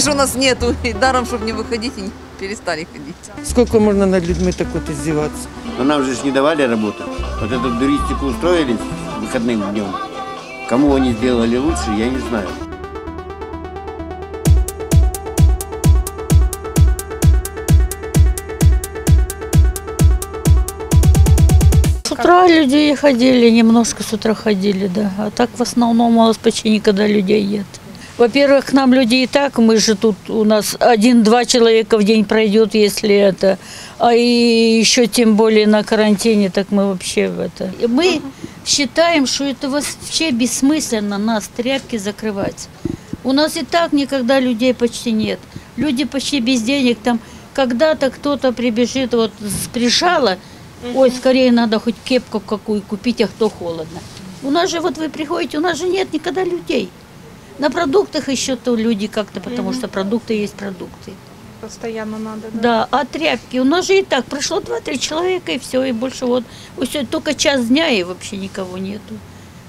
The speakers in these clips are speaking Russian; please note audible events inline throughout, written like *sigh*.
что у нас нету. И даром, чтобы не выходить, и не перестали ходить. Сколько можно над людьми так вот издеваться? Но нам же не давали работать. Вот эту туристику устроили выходным днем. Кому они сделали лучше, я не знаю. С утра люди ходили, немножко с утра ходили, да. А так в основном у нас почти никогда людей нет. Во-первых, к нам люди и так, мы же тут, у нас один-два человека в день пройдет, если это. А и еще тем более на карантине, так мы вообще в это. И мы считаем, что это вообще бессмысленно нас тряпки закрывать. У нас и так никогда людей почти нет. Люди почти без денег. Там когда-то кто-то прибежит, вот с прижала, ой, скорее надо хоть кепку какую купить, а кто холодно. У нас же, вот вы приходите, у нас же нет никогда людей. На продуктах еще то люди как-то, потому что продукты есть продукты. Постоянно надо, да? Да, а тряпки? У нас же и так прошло два-три человека, и все, и больше вот. вот всё, только час дня, и вообще никого нету.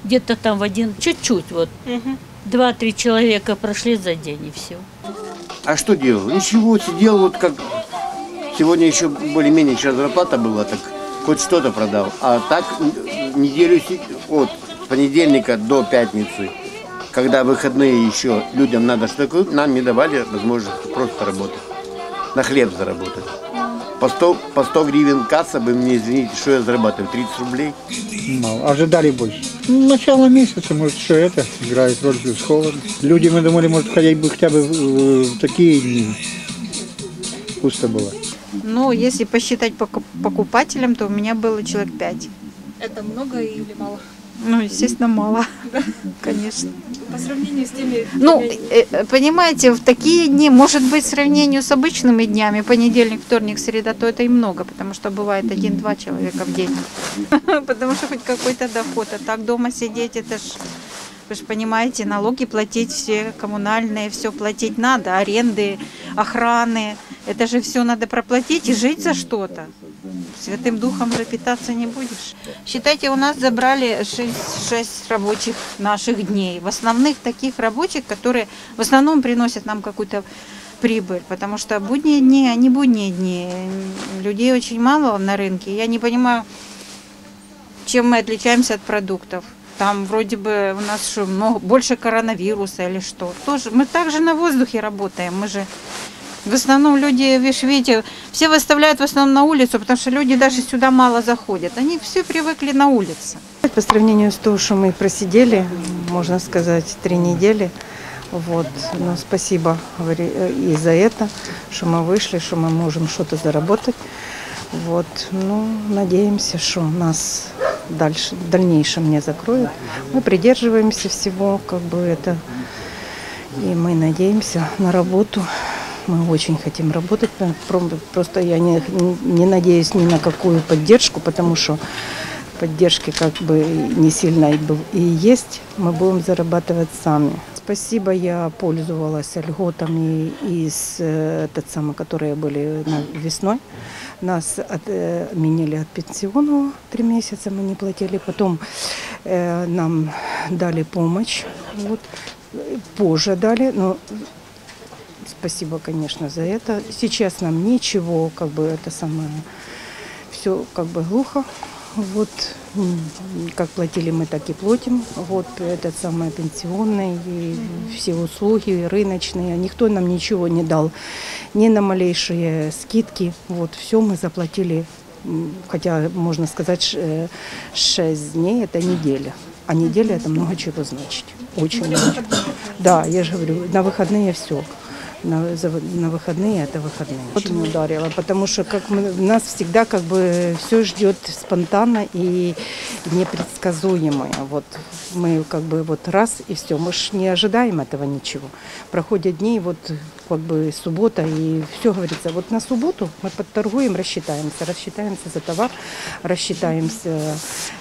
Где-то там в один, чуть-чуть вот. Мгм. Два-три человека прошли за день, и все. А что делал? Ничего, сидел вот как... Сегодня еще более-менее сейчас зарплата была, так хоть что-то продал. А так неделю си- от понедельника до пятницы, когда выходные еще людям надо что то нам не давали возможность просто работать. На хлеб заработать. По 100, по 100 гривен касса, вы мне извините, что я зарабатываю? 30 рублей? Мало. Ожидали больше. Ну, начало месяца, может, все это играет роль, плюс холодно. Люди, мы думали, может, ходить бы хотя бы в, в такие дни. Пусто было. Ну, если посчитать поку- покупателям, то у меня было человек пять. Это много или мало? Ну, естественно, мало. *laughs* Конечно. По сравнению с теми... Ну, э, э, понимаете, в такие дни, может быть, в сравнении с обычными днями, понедельник, вторник, среда, то это и много, потому что бывает один-два человека в день. *laughs* Потому что хоть какой-то доход, а так дома сидеть, это ж, вы же понимаете, налоги платить все, коммунальные, все платить надо, аренды, охраны, это же все надо проплатить и жить за что-то. Святым духом же питаться не будешь. Считайте, у нас забрали 6, рабочих наших дней. В основных таких рабочих, которые в основном приносят нам какую-то прибыль, потому что будние дни, они будние дни. Людей очень мало на рынке. Я не понимаю, чем мы отличаемся от продуктов. Там вроде бы у нас много, больше коронавируса или что. Тоже, мы также на воздухе работаем. Мы же в основном люди, видишь, видите, все выставляют в основном на улицу, потому что люди даже сюда мало заходят. Они все привыкли на улице. По сравнению с то, что мы просидели, можно сказать, три недели, вот, но спасибо э, и за это, что мы вышли, что мы можем что-то заработать. Вот, ну, надеемся, что нас дальше, в дальнейшем не закроют. Мы придерживаемся всего, как бы это, и мы надеемся на работу. Мы очень хотим работать, про- просто я не, не надеюсь ни на какую поддержку, потому что поддержки как бы не сильно и есть, мы будем зарабатывать сами. Спасибо, я пользовалась льготами из э, тот самый, которые были весной. Нас отменили от пенсионного три месяца, мы не платили. Потом э, нам дали помощь, вот, э, позже дали, но спасибо, конечно, за это. Сейчас нам ничего, как бы это самое, все как бы глухо. Вот как платили мы, так и платим. Вот этот самый пенсионный, и все услуги рыночные. Никто нам ничего не дал, ни на малейшие скидки. Вот все мы заплатили, хотя можно сказать, 6 дней это неделя. А неделя это много чего значит. Очень много. Да, я же говорю, на выходные все. На, за- на выходные это выходные. Не ударило, потому что как мы, нас всегда как бы все ждет спонтанно и непредсказуемое. Вот мы как бы вот раз и все, мы ж не ожидаем этого ничего. Проходят дни, вот как бы суббота и все говорится. Вот на субботу мы подторгуем, рассчитаемся, рассчитаемся за товар, рассчитаемся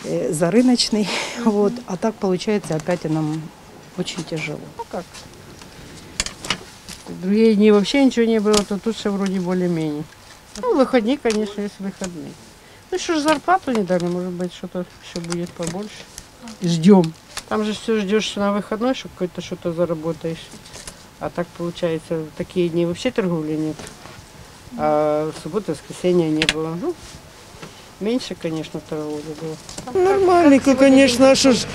э, за рыночный, *laughs* вот. А так получается опять и нам очень тяжело. Ну как? Другие дни вообще ничего не было, то тут все вроде более-менее. Ну, выходные, конечно, есть выходные. Ну, еще ж зарплату не дали, может быть, что-то еще будет побольше. Ждем. Там же все ждешь на выходной, что какой-то что-то заработаешь. А так получается, в такие дни вообще торговли нет. А в субботу, воскресенье не было. Ну, меньше, конечно, торговли было. Нормальненько, звісно, а що ж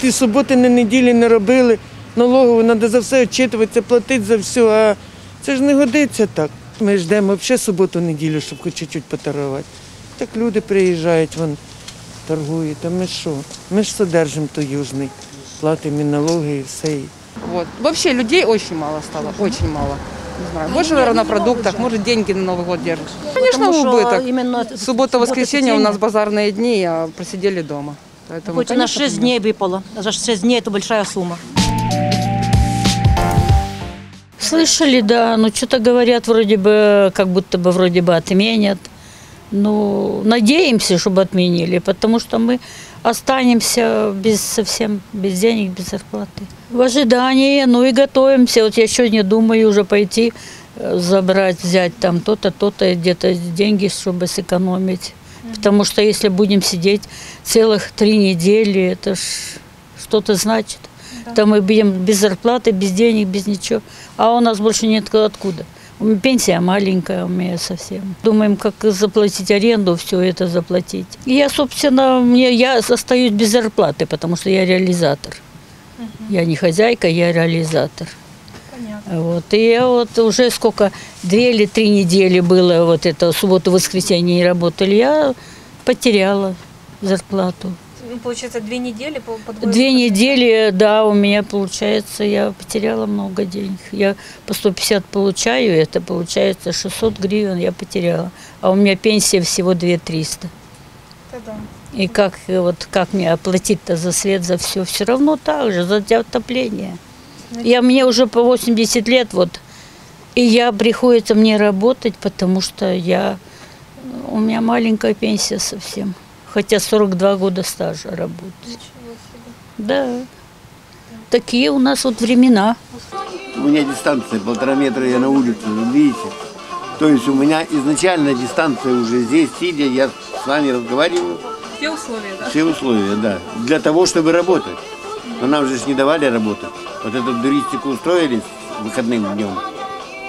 ті суботи на неділі не робили. Налогово треба за все відчитуватися, платити за все, а це ж не годиться так. Ми ждемо взагалі суботу-неділю, щоб хоч чуть-чуть поторгувати. Так люди приїжджають, вон торгують. А ми що? Ми ж содержимо то южний, платимо і налоги і все. І Вот. Вообще людей очень мало стало, очень мало. Не знаю, больше, наверное, на продуктах, может, деньги на Новый год держат. Конечно, убыток. Именно Суббота, воскресенье у нас базарные дни, а просидели дома. Поэтому, Хоть и на конечно, 6 дней выпало. За 6 дней это большая сумма. Слышали, да, ну что-то говорят, вроде бы, как будто бы вроде бы отменят. Ну, надеемся, чтобы отменили, потому что мы останемся без совсем без денег, без зарплаты. В ожидании, ну и готовимся. Вот я сегодня думаю уже пойти э, забрать, взять там то-то, то-то, где-то деньги, чтобы сэкономить. Потому что если будем сидеть целых три недели, это ж что-то значит. То мы будем без зарплаты, без денег, без ничего. А у нас больше нет откуда. Пенсия маленькая у меня совсем. Думаем, как заплатить аренду, все это заплатить. И я, собственно, мне, я остаюсь без зарплаты, потому что я реализатор. Я не хозяйка, я реализатор. Вот. И я вот уже сколько, две или три недели было, вот это субботу-воскресенье не работали, я потеряла зарплату. Ну, получается, две недели по Две недели, да, у меня получается, я потеряла много денег. Я по 150 получаю, это получается 600 гривен я потеряла. А у меня пенсия всего 2300. Да-да. И как, э, вот, как мне оплатить-то за свет, за все? Все равно так же, за отопление. Я, мне уже по 80 лет, вот, и я приходится мне работать, потому что я, у меня маленькая пенсия совсем. Хотя 42 года стажа работать. Да. Такие у нас вот времена. У меня дистанция полтора метра, я на улице, видите. То есть у меня изначально дистанция уже здесь, сидя, я с вами разговариваю. Все условия, да? Все условия, да. Для того, чтобы работать. Но нам же не давали работать. Вот эту туристику устроили с выходным днем.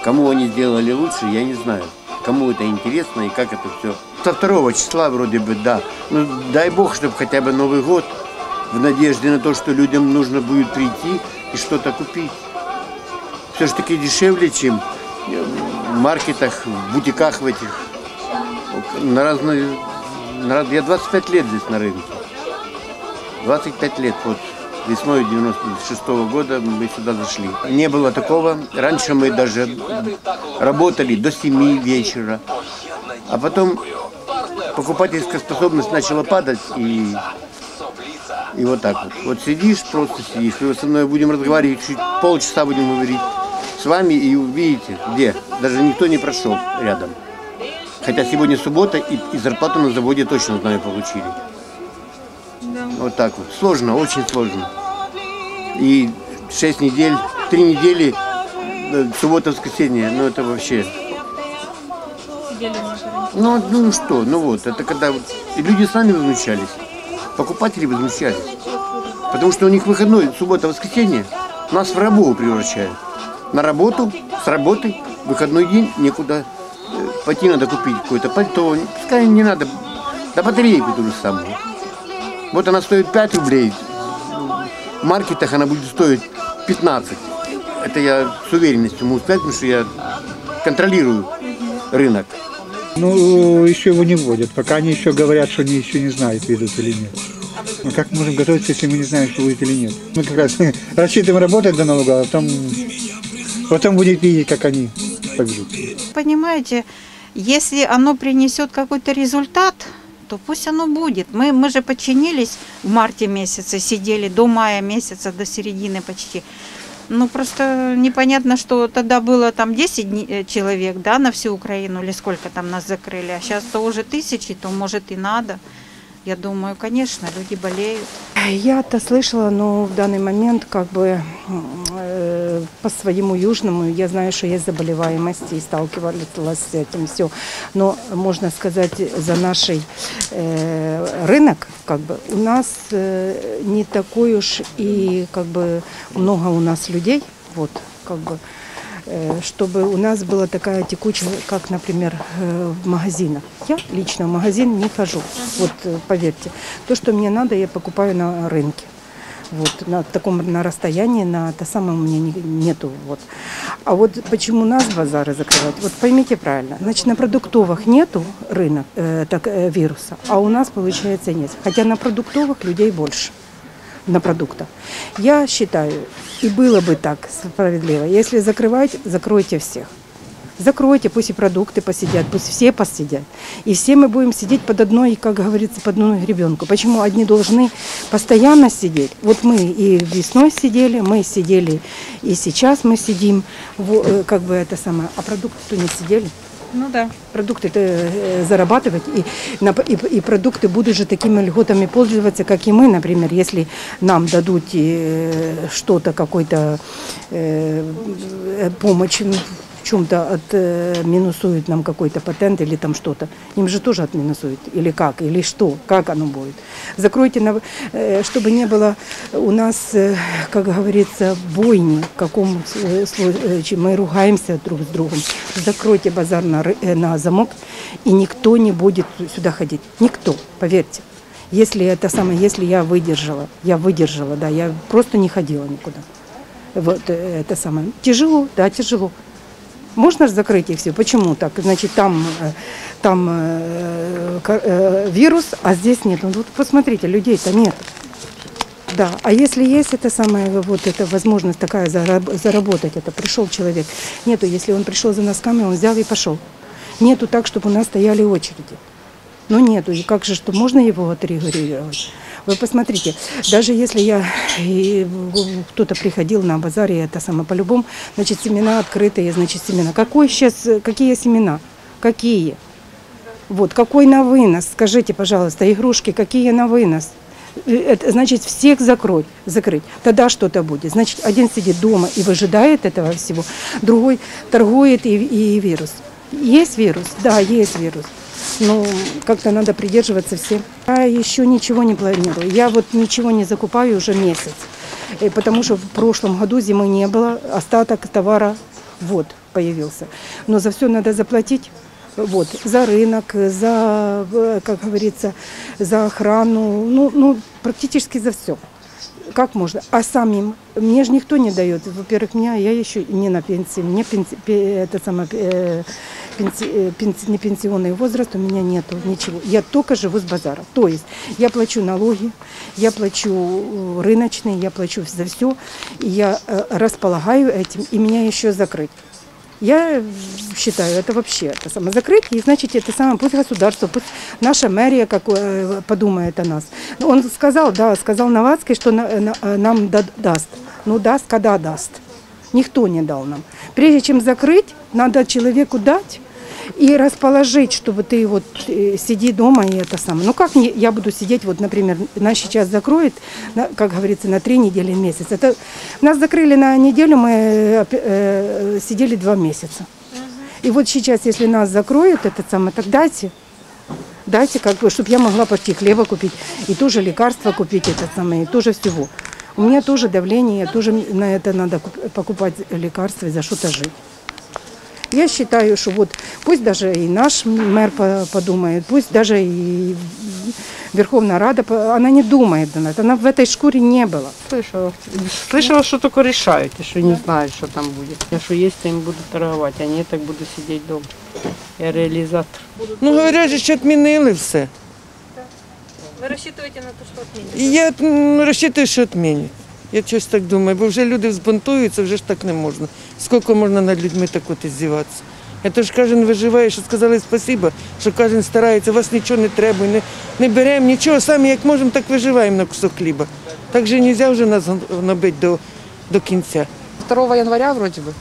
Кому они сделали лучше, я не знаю. Кому это интересно и как это все. Со второго числа вроде бы, да. Ну, дай бог, чтобы хотя бы Новый год в надежде на то, что людям нужно будет прийти и что-то купить. Все же таки дешевле, чем в маркетах, в бутиках в этих. На разные, на я 25 лет здесь на рынке. 25 лет, вот весной 96 года мы сюда зашли. Не было такого. Раньше мы даже работали до 7 вечера. А потом покупательская способность начала падать и, и вот так вот. Вот сидишь, просто сидишь. Вот со мной будем разговаривать, чуть полчаса будем говорить с вами и увидите, где. Даже никто не прошел рядом. Хотя сегодня суббота и, и зарплату на заводе точно знаю получили. Вот так вот. Сложно, очень сложно. И 6 недель, 3 недели, э, суббота, воскресенье, ну это вообще. Сидели на. Ну, ну что, ну вот, это когда и люди сами возмущались, покупатели возмущались. Потому что у них выходной, суббота, воскресенье, нас в рабову превращают. На работу, с работы, выходной день, некуда э, пойти надо купить какое-то пальто, пускай не надо, да батарейку ту же самую. Вот она стоит 5 рублей, в маркетах она будет стоить 15. Это я с уверенностью могу сказать, потому что я контролирую рынок. Ну, еще его не вводят. Пока они еще говорят, что они еще не знают, ведут или нет. Ну, как мы можем готовиться, если мы не знаем, что будет или нет? Мы как раз *laughs* рассчитываем работать до Нового года, а потом, потом будет видеть, как они победят. Понимаете, если оно принесет какой-то результат, то пусть оно будет. Мы, мы же подчинились в марте месяце, сидели до мая месяца, до середины почти. Ну, просто непонятно, что тогда было там 10 дни- э, человек, да, на всю Украину, или сколько там нас закрыли, а сейчас то уже тысячи, то может и надо. Я думаю, конечно, люди болеют. Я-то слышала, но в данный момент как бы э, по своему южному я знаю, что есть заболеваемость и сталкивалась с этим все. Но можно сказать за нашей э, рынок, как бы у нас э, не такой уж и как бы много у нас людей, вот как бы, чтобы у нас была такая текучая, как, например, э, в магазинах. Я лично в магазин не хожу, вот э, поверьте. То, что мне надо, я покупаю на рынке. Вот, на таком на расстоянии, на то самое у меня не- нету. Вот. А вот почему нас базары закрывают? Вот поймите правильно. Значит, на продуктовых нету рынок, э, так, э, вируса, а у нас, получается, нет. Хотя на продуктовых людей больше на продуктах. Я считаю, и было бы так справедливо, если закрывать, закройте всех. Закройте, пусть и продукты посидят, пусть все посидят. И все мы будем сидеть под одной, как говорится, под одной ребенку. Почему одни должны постоянно сидеть? Вот мы и весной сидели, мы сидели, и сейчас мы сидим, э, как бы это самое, а продукты-то не сидели. Ну да. Продукты э, зарабатывать, и, и, и продукты будут же такими льготами пользоваться, как и мы, например, если нам дадут э, что-то, какой-то э, э, помощь чем-то от, э, нам какой-то патент или там что-то, им же тоже отминусуют, или как, или что, как оно будет. Закройте, на- э, чтобы не было у нас, э, как говорится, бойни, в каком чем мы ругаемся друг с другом. Закройте базар на, на замок, и никто не будет сюда ходить. Никто, поверьте. Если это самое, если я выдержала, я выдержала, да, я просто не ходила никуда. Вот это самое. Тяжело, да, тяжело. Можно же закрыть их все. Почему так? Значит, там, э, там э, э, вирус, а здесь нет. Ну, вот посмотрите, людей-то нет. Да, а если есть это самая вот эта возможность такая зараб- заработать, это пришел человек. Нету, если он пришел за носками, он взял и пошел. Нету так, чтобы у нас стояли очереди. Ну нету, и как же, что можно его отрегулировать? Вы посмотрите, даже если я кто-то приходил на базаре, это самое по-любому, значит, семена открытые, значит, семена. Какой сейчас, какие семена? Какие? Вот, какой на вынос? Скажите, пожалуйста, игрушки, какие на вынос? Э, Это, значит, всех закрыть, закрыть. Тогда что-то будет. Значит, один сидит дома и выжидает этого всего, другой торгует и, и вирус. Есть вирус? Да, есть вирус. Ну, как-то надо придерживаться всем. Я еще ничего не планирую. Я вот ничего не закупаю уже месяц. Э, Потому что в прошлом году зимы не было, остаток товара вот появился. Но за все надо заплатить. Вот, за рынок, за, э, как говорится, за охрану, ну, ну, практически за все. Как можно? А самим мне же никто не дает. Во-первых, меня я еще не на пенсии, мне пенси, пе- это самое, э, пенси- э, пенси- не пенсионный возраст, у меня нету ничего. Я только живу с базара. То есть я плачу налоги, я плачу э, рыночные, я плачу за все, я э, располагаю этим, и меня еще закрыть. Я считаю, это вообще это самое закрыть, и значит это самое, пусть государство, пусть наша мэрия как, э, подумает о нас. Он сказал, да, сказал Новацкий, что на- на- э, нам да- даст. Ну даст, когда даст. Никто не дал нам. Прежде чем закрыть, надо человеку дать и расположить, чтобы ты вот э, сиди дома и это самое. Ну как мне, я буду сидеть, вот, например, нас сейчас закроет, на- как говорится, на три недели месяц. Это, нас закрыли на неделю, мы э, э, сидели два месяца. И вот сейчас, если нас закроют, это самое, так дайте. Дайте, как бы, чтобы я могла пойти хлеба купить, и тоже лекарства купить, это самое, и тоже всего. У меня тоже давление, тоже на это надо куп- покупать лекарства и за что-то жить. Я считаю, что вот пусть даже и наш мэр по- подумает, пусть даже и Верховная Рада, по- она не думает на это, она в этой шкуре не была. Слышала. Слышала, что только решают, и что не знают, что там будет. Я что есть, то им буду торговать, а не так буду сидеть дома. Я реализатор. Ну, говорять, же, що відмінили все. Вы рассчитываете на то, что отменят? І я м, розчитую, що відмінять. Я щось так думаю, бо вже люди збунтуються, вже ж так не можна. Скільки можна над людьми так от здіватися? Я ж кожен виживає, що сказали спасибо, що кожен старається, вас нічого не треба, не, не беремо нічого, самі як можемо, так виживаємо на кусок хліба. Так же не можна вже нас набити до, до кінця. 2 января вроде бы.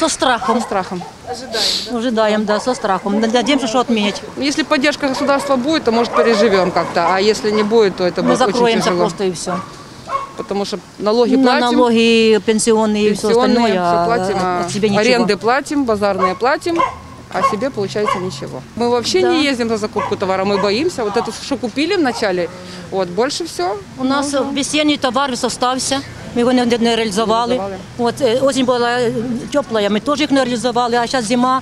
Со страхом. Со страхом. Ожидаем, Ожидаем, да, со страхом. Надеемся, что отменять. Если поддержка государства будет, то, может, переживем как-то. А если не будет, то это Мы будет очень закроемся тяжело. просто и все. Потому что налоги На платим. налоги пенсионные и все пенсионные, остальное, всё а платим, а от себя ничего. аренды платим, базарные платим, а себе получается ничего. Мы вообще Да. не ездим за закупку товара, мы боимся. Вот это, что купили вначале, вот больше все. У нас весенний товар весь остався. Ми його не, не реалізували. реалізували. От, е, осінь була е, тепла, ми теж їх не реалізували, а зараз зима,